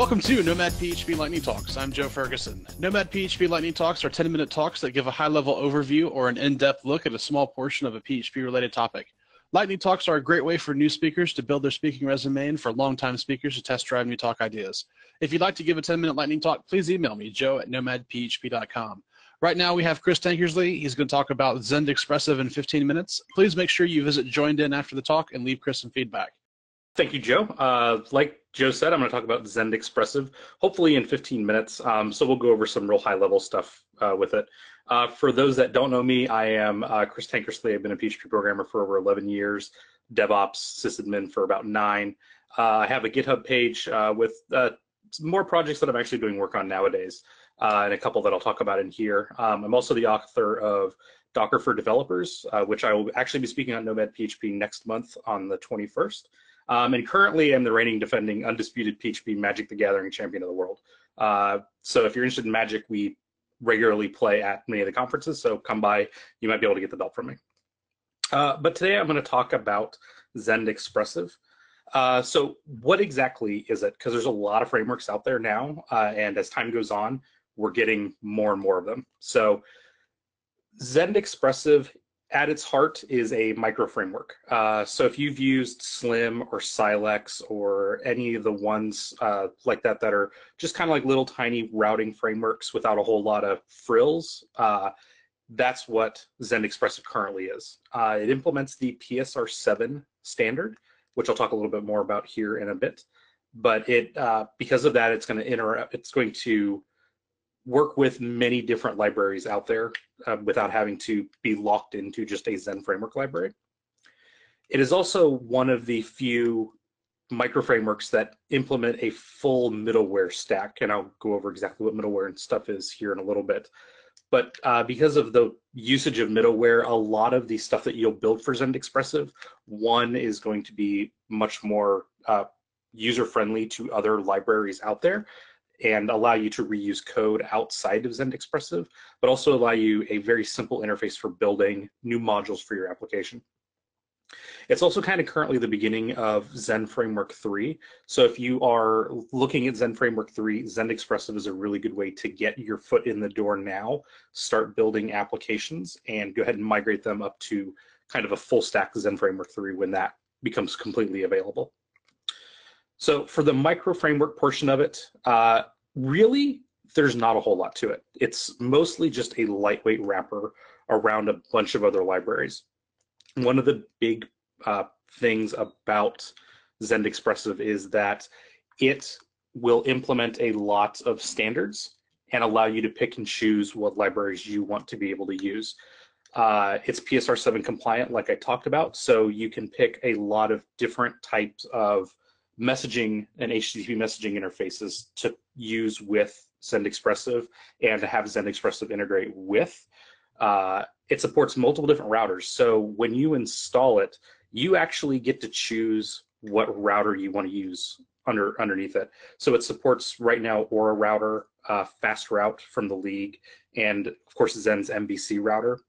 Welcome to Nomad PHP Lightning Talks. I'm Joe Ferguson. Nomad PHP Lightning Talks are 10 minute talks that give a high level overview or an in depth look at a small portion of a PHP related topic. Lightning Talks are a great way for new speakers to build their speaking resume and for longtime speakers to test drive new talk ideas. If you'd like to give a 10 minute lightning talk, please email me, joe at nomadphp.com. Right now we have Chris Tankersley. He's going to talk about Zend Expressive in 15 minutes. Please make sure you visit Joind.in after the talk and leave Chris some feedback. Thank you, Joe. Uh, like Joe said, I'm going to talk about Zend Expressive, hopefully in 15 minutes. Um, so we'll go over some real high level stuff uh, with it. Uh, for those that don't know me, I am uh, Chris Tankersley. I've been a PHP programmer for over 11 years, DevOps, sysadmin for about nine. Uh, I have a GitHub page uh, with more projects that I'm actually doing work on nowadays, and a couple that I'll talk about in here. Um, I'm also the author of Docker for Developers, which I will actually be speaking on Nomad PHP next month on the 21st. Um, and currently, I'm the reigning, defending, undisputed PHP Magic the Gathering champion of the world. Uh, so if you're interested in Magic, we regularly play at many of the conferences. So come by, you might be able to get the belt from me. Uh, but today I'm going to talk about Zend Expressive. Uh, so what exactly is it? Because there's a lot of frameworks out there now, uh, and as time goes on, we're getting more and more of them. So Zend Expressive at its heart is a micro framework. Uh, so if you've used Slim or Silex or any of the ones uh, like that that are just kind of like little tiny routing frameworks without a whole lot of frills, uh, that's what Zend Expressive currently is. Uh, it implements the PSR7 standard, which I'll talk a little bit more about here in a bit. But it uh, because of that, it's going to interact. It's going to work with many different libraries out there uh, without having to be locked into just a Zend framework library. It is also one of the few micro frameworks that implement a full middleware stack, and I'll go over exactly what middleware and stuff is here in a little bit. But uh, because of the usage of middleware, a lot of the stuff that you'll build for Zend Expressive, one is going to be much more uh, user-friendly to other libraries out there, and allow you to reuse code outside of Zend Expressive, but also allow you a very simple interface for building new modules for your application. It's also kind of currently the beginning of Zend Framework 3. So if you are looking at Zend Framework 3, Zend Expressive is a really good way to get your foot in the door now, start building applications, and go ahead and migrate them up to kind of a full stack Zend Framework 3 when that becomes completely available. So for the micro framework portion of it, uh, really, there's not a whole lot to it. It's mostly just a lightweight wrapper around a bunch of other libraries. One of the big uh, things about Zend Expressive is that it will implement a lot of standards and allow you to pick and choose what libraries you want to be able to use. Uh, it's PSR 7 compliant, like I talked about, so you can pick a lot of different types of messaging and HTTP messaging interfaces to use with Zend Expressive and to have Zend Expressive integrate with. Uh, it supports multiple different routers. So when you install it, you actually get to choose what router you want to use under underneath it. So it supports right now Aura router, uh, Fast Route from the league, and of course Zend's MVC router.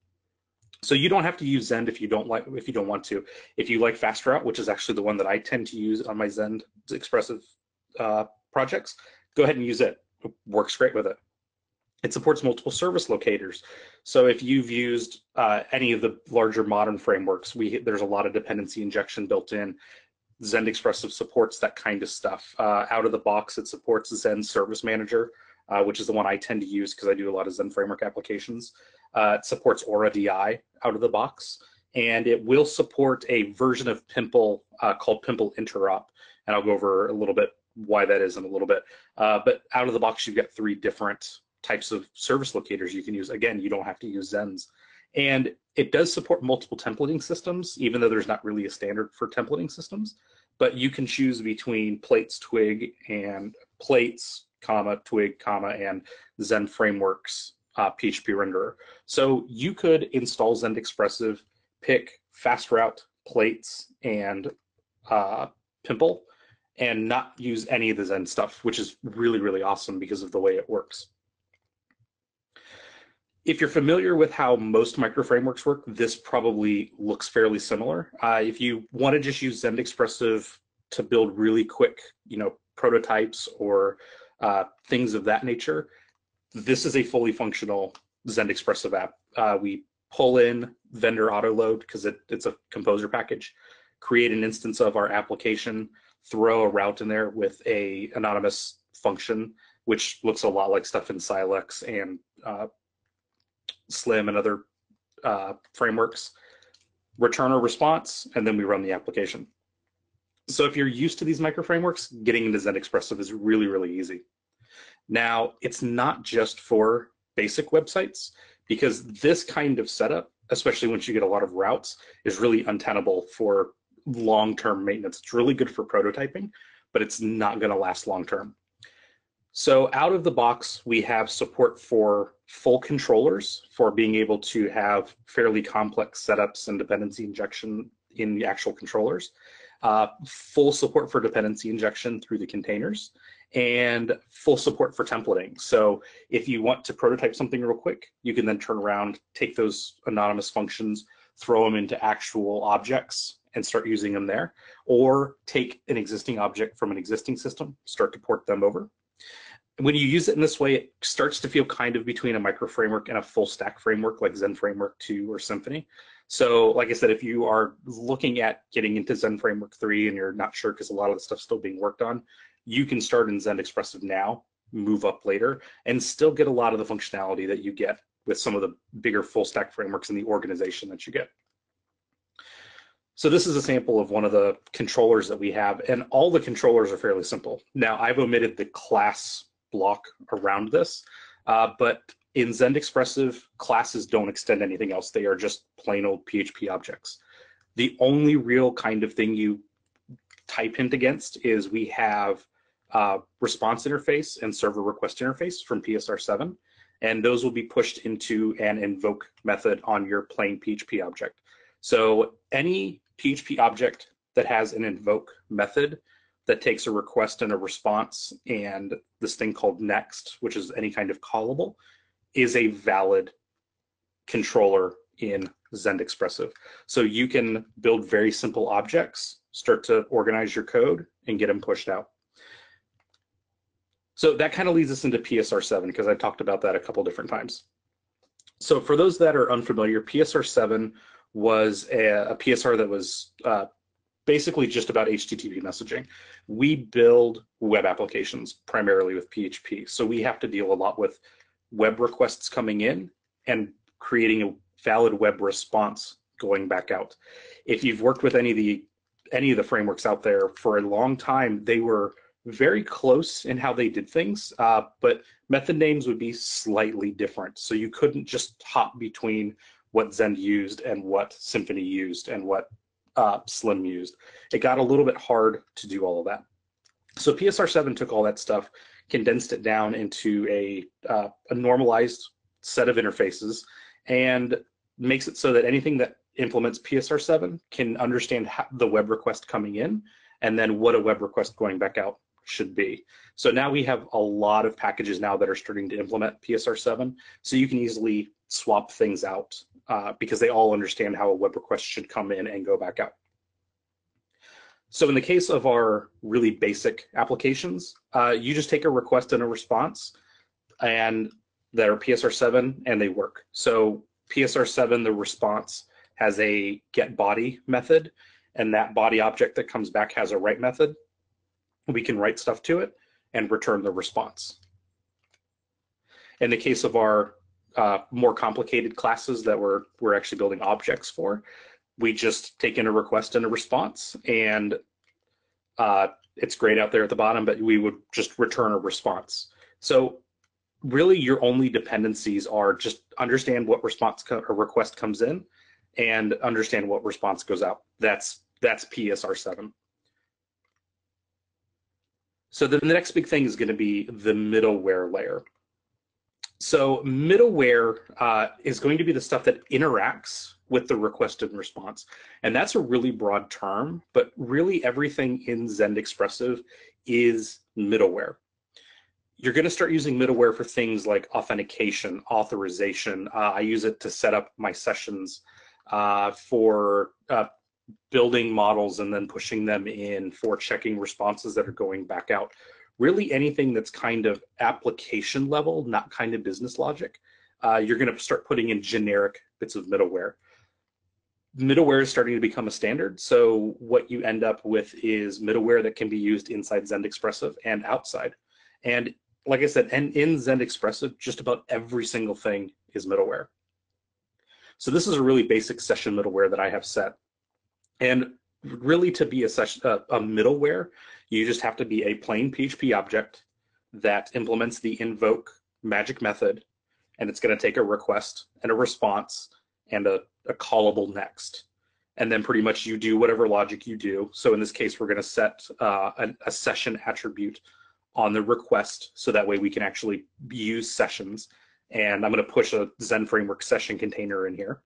So you don't have to use Zend if you don't like if you don't want to. If you like FastRoute, which is actually the one that I tend to use on my Zend expressive uh, projects, go ahead and use it. it. Works great with it. It supports multiple service locators. So if you've used uh, any of the larger modern frameworks, we there's a lot of dependency injection built in. Zend Expressive supports that kind of stuff. Uh, out of the box, it supports Zend Service Manager, uh, which is the one I tend to use because I do a lot of Zend framework applications. Uh, it supports Aura DI out of the box, and it will support a version of Pimple uh, called Pimple Interop, and I'll go over a little bit why that is in a little bit. Uh, but out of the box, you've got three different types of service locators you can use. Again, you don't have to use Zend's. And it does support multiple templating systems, even though there's not really a standard for templating systems. But you can choose between plates, twig, and plates, comma, twig, comma, and Zend frameworks uh, PHP renderer. So you could install Zend Expressive, pick fast route plates and uh, Pimple, and not use any of the Zend stuff, which is really, really awesome because of the way it works. If you're familiar with how most micro frameworks work, this probably looks fairly similar. Uh, if you want to just use Zend Expressive to build really quick, you know, prototypes or uh, things of that nature, this is a fully functional Zend Expressive app. Uh, we pull in vendor auto load because it, it's a composer package, create an instance of our application, throw a route in there with a anonymous function, which looks a lot like stuff in Silex and uh, Slim and other uh, frameworks, return a response, and then we run the application. So if you're used to these micro frameworks, getting into Zend Expressive is really, really easy. Now, it's not just for basic websites because this kind of setup, especially once you get a lot of routes, is really untenable for long-term maintenance. It's really good for prototyping, but it's not going to last long-term. So out of the box, we have support for full controllers for being able to have fairly complex setups and dependency injection in the actual controllers, uh, full support for dependency injection through the containers, and full support for templating. So if you want to prototype something real quick, you can then turn around, take those anonymous functions, throw them into actual objects and start using them there, or take an existing object from an existing system, start to port them over. when you use it in this way, it starts to feel kind of between a micro framework and a full stack framework like Zend Framework 2 or Symfony. So like I said, if you are looking at getting into Zend Framework 3 and you're not sure because a lot of the stuff's still being worked on, you can start in Zend Expressive now, move up later, and still get a lot of the functionality that you get with some of the bigger full stack frameworks in the organization that you get. So this is a sample of one of the controllers that we have, and all the controllers are fairly simple. Now, I've omitted the class block around this, uh, but in Zend Expressive, classes don't extend anything else. They are just plain old PHP objects. The only real kind of thing you type hint against is we have uh, response interface and server request interface from PSR7, and those will be pushed into an invoke method on your plain PHP object. So any PHP object that has an invoke method that takes a request and a response and this thing called next, which is any kind of callable, is a valid controller in Zend Expressive. So you can build very simple objects, start to organize your code, and get them pushed out. So that kind of leads us into PSR7 because I talked about that a couple different times. So for those that are unfamiliar, PSR7 was a, a PSR that was uh, basically just about HTTP messaging. We build web applications primarily with PHP. So we have to deal a lot with web requests coming in and creating a valid web response going back out. If you've worked with any of the any of the frameworks out there for a long time, they were very close in how they did things, uh, but method names would be slightly different. So you couldn't just hop between what Zend used and what Symfony used and what uh, Slim used. It got a little bit hard to do all of that. So PSR7 took all that stuff, condensed it down into a, uh, a normalized set of interfaces, and makes it so that anything that implements PSR7 can understand the web request coming in and then what a web request going back out should be. So now we have a lot of packages now that are starting to implement PSR7. So you can easily swap things out uh, because they all understand how a web request should come in and go back out. So in the case of our really basic applications, uh, you just take a request and a response and they're PSR7 and they work. So PSR7, the response has a get body method and that body object that comes back has a write method. We can write stuff to it and return the response. In the case of our uh, more complicated classes that we're, we're actually building objects for, we just take in a request and a response and uh, it's great out there at the bottom, but we would just return a response. So really your only dependencies are just understand what response co- or request comes in and understand what response goes out. That's that's PSR7. So then the next big thing is going to be the middleware layer. So middleware uh, is going to be the stuff that interacts with the request and response. And that's a really broad term, but really everything in Zend Expressive is middleware. You're going to start using middleware for things like authentication, authorization. Uh, I use it to set up my sessions uh, for uh, building models and then pushing them in for checking responses that are going back out really anything that's kind of application level, not kind of business logic, uh, you're going to start putting in generic bits of middleware. Middleware is starting to become a standard. So what you end up with is middleware that can be used inside Zend Expressive and outside. And like I said, and in Zend Expressive, just about every single thing is middleware. So this is a really basic session middleware that I have set. And really to be a, session, uh, a middleware, you just have to be a plain PHP object that implements the invoke magic method, and it's going to take a request and a response and a, a callable next. And then pretty much you do whatever logic you do. So in this case, we're going to set uh, a, a session attribute on the request so that way we can actually use sessions. And I'm going to push a Zend framework session container in here.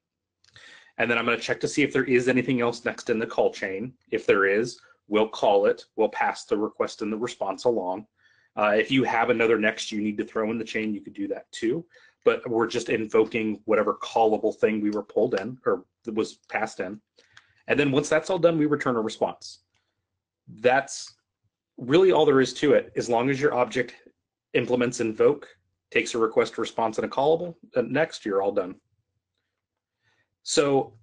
And then I'm going to check to see if there is anything else next in the call chain. If there is, we'll call it, we'll pass the request and the response along. Uh, if you have another next you need to throw in the chain, you could do that too. But we're just invoking whatever callable thing we were pulled in or was passed in. And then once that's all done, we return a response. That's really all there is to it. As long as your object implements invoke, takes a request response and a callable, uh, next you're all done. So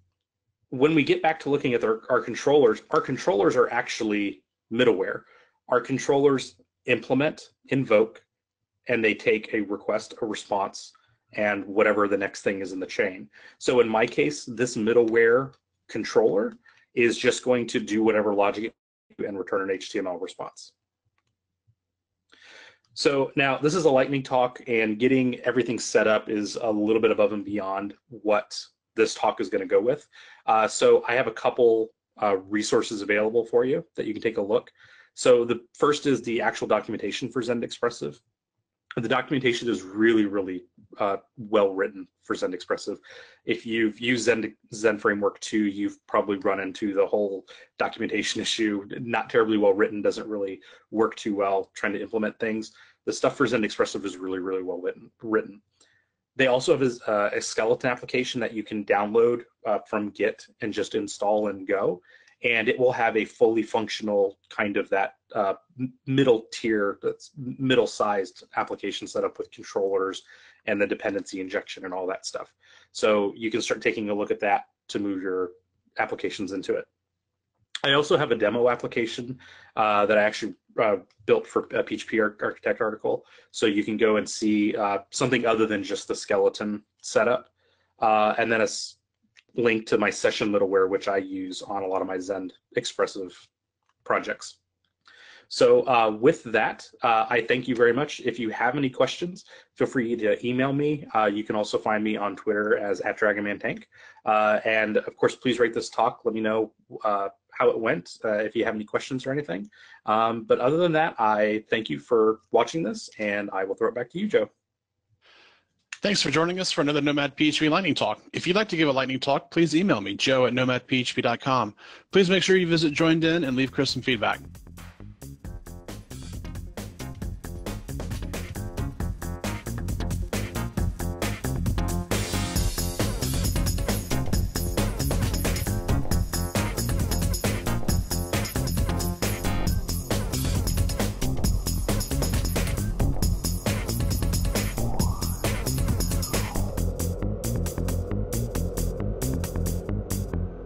when we get back to looking at our, our controllers, our controllers are actually middleware. Our controllers implement, invoke, and they take a request, a response, and whatever the next thing is in the chain. So in my case, this middleware controller is just going to do whatever logic and return an HTML response. So now this is a lightning talk and getting everything set up is a little bit above and beyond what this talk is going to go with. Uh, so I have a couple uh, resources available for you that you can take a look. So the first is the actual documentation for Zend Expressive. The documentation is really, really uh, well written for Zend Expressive. If you've used Zend, Zend Framework 2, you've probably run into the whole documentation issue. Not terribly well written, doesn't really work too well trying to implement things. The stuff for Zend Expressive is really, really well written. written. They also have a, uh, a skeleton application that you can download uh, from Git and just install and go. And it will have a fully functional kind of that uh, middle tier, middle sized application set up with controllers and the dependency injection and all that stuff. So you can start taking a look at that to move your applications into it. I also have a demo application uh, that I actually uh, built for a PHP architect article. So you can go and see uh, something other than just the skeleton setup. Uh, and then a link to my session middleware, which I use on a lot of my Zend expressive projects. So uh, with that, uh, I thank you very much. If you have any questions, feel free to email me. Uh, you can also find me on Twitter as at DragonManTank. Uh, and of course, please rate this talk. Let me know uh, how it went, uh, if you have any questions or anything. Um, but other than that, I thank you for watching this, and I will throw it back to you, Joe. Thanks for joining us for another Nomad PHP Lightning Talk. If you'd like to give a Lightning Talk, please email me, joe at nomadphp.com. Please make sure you visit Joind.in and leave Chris some feedback.